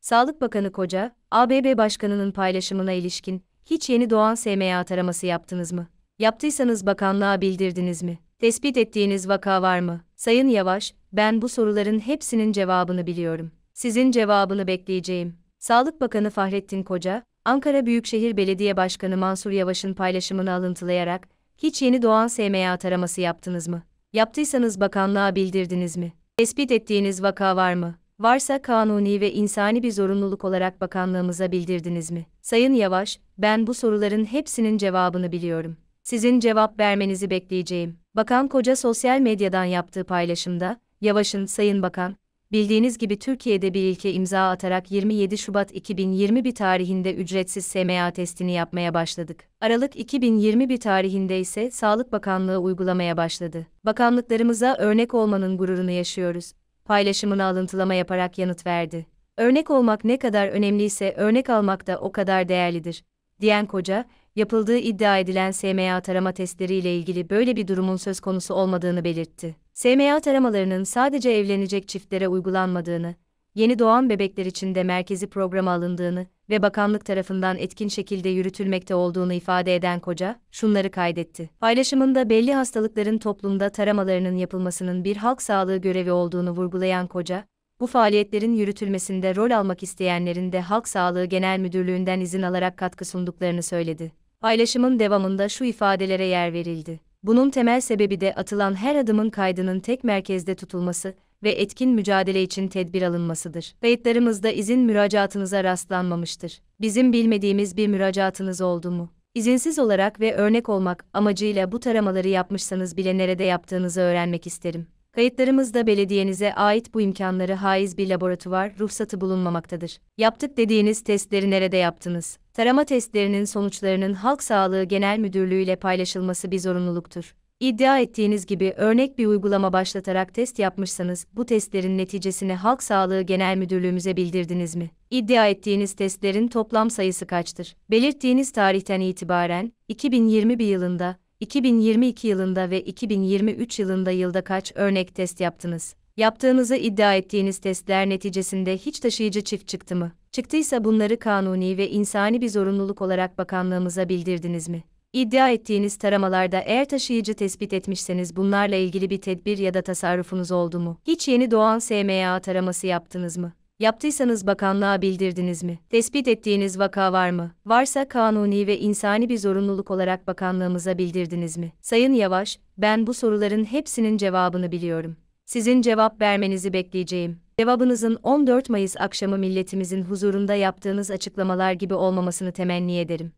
Sağlık Bakanı Koca, ABB Başkanı'nın paylaşımına ilişkin, hiç yeni doğan SMA taraması yaptınız mı? Yaptıysanız bakanlığa bildirdiniz mi? Tespit ettiğiniz vaka var mı? Sayın Yavaş, ben bu soruların hepsinin cevabını biliyorum. Sizin cevabını bekleyeceğim. Sağlık Bakanı Fahrettin Koca, Ankara Büyükşehir Belediye Başkanı Mansur Yavaş'ın paylaşımını alıntılayarak, hiç yeni doğan SMA taraması yaptınız mı? Yaptıysanız bakanlığa bildirdiniz mi? Tespit ettiğiniz vaka var mı? Varsa kanuni ve insani bir zorunluluk olarak bakanlığımıza bildirdiniz mi? Sayın Yavaş, ben bu soruların hepsinin cevabını biliyorum. Sizin cevap vermenizi bekleyeceğim. Bakan Koca sosyal medyadan yaptığı paylaşımda, Yavaş'ın Sayın Bakan, bildiğiniz gibi Türkiye'de bir ilke imza atarak 27 Şubat 2021 tarihinde ücretsiz SMA testini yapmaya başladık. Aralık 2021 tarihinde ise Sağlık Bakanlığı uygulamaya başladı. Bakanlıklarımıza örnek olmanın gururunu yaşıyoruz. Paylaşımını alıntılama yaparak yanıt verdi. Örnek olmak ne kadar önemliyse örnek almak da o kadar değerlidir. Diyen koca, yapıldığı iddia edilen SMA tarama testleriyle ilgili böyle bir durumun söz konusu olmadığını belirtti. SMA taramalarının sadece evlenecek çiftlere uygulanmadığını, yeni doğan bebekler için de merkezi programa alındığını ve bakanlık tarafından etkin şekilde yürütülmekte olduğunu ifade eden koca, şunları kaydetti. Paylaşımında belli hastalıkların toplumda taramalarının yapılmasının bir halk sağlığı görevi olduğunu vurgulayan koca, bu faaliyetlerin yürütülmesinde rol almak isteyenlerin de Halk Sağlığı Genel Müdürlüğü'nden izin alarak katkı sunduklarını söyledi. Paylaşımın devamında şu ifadelere yer verildi. Bunun temel sebebi de atılan her adımın kaydının tek merkezde tutulması ve etkin mücadele için tedbir alınmasıdır. Kayıtlarımızda izin müracaatınıza rastlanmamıştır. Bizim bilmediğimiz bir müracaatınız oldu mu? İzinsiz olarak ve örnek olmak amacıyla bu taramaları yapmışsanız bile nerede yaptığınızı öğrenmek isterim. Kayıtlarımızda belediyenize ait bu imkanları haiz bir laboratuvar ruhsatı bulunmamaktadır. Yaptık dediğiniz testleri nerede yaptınız? Tarama testlerinin sonuçlarının Halk Sağlığı Genel Müdürlüğü ile paylaşılması bir zorunluluktur. İddia ettiğiniz gibi örnek bir uygulama başlatarak test yapmışsanız bu testlerin neticesini Halk Sağlığı Genel Müdürlüğümüze bildirdiniz mi? İddia ettiğiniz testlerin toplam sayısı kaçtır? Belirttiğiniz tarihten itibaren 2021 yılında 2022 yılında ve 2023 yılında yılda kaç örnek test yaptınız? Yaptığınızı iddia ettiğiniz testler neticesinde hiç taşıyıcı çift çıktı mı? Çıktıysa bunları kanuni ve insani bir zorunluluk olarak bakanlığımıza bildirdiniz mi? İddia ettiğiniz taramalarda eğer taşıyıcı tespit etmişseniz bunlarla ilgili bir tedbir ya da tasarrufunuz oldu mu? Hiç yeni doğan SMA taraması yaptınız mı? Yaptıysanız bakanlığa bildirdiniz mi? Tespit ettiğiniz vaka var mı? Varsa kanuni ve insani bir zorunluluk olarak bakanlığımıza bildirdiniz mi? Sayın Yavaş, ben bu soruların hepsinin cevabını biliyorum. Sizin cevap vermenizi bekleyeceğim. Cevabınızın 14 Mayıs akşamı milletimizin huzurunda yaptığınız açıklamalar gibi olmamasını temenni ederim.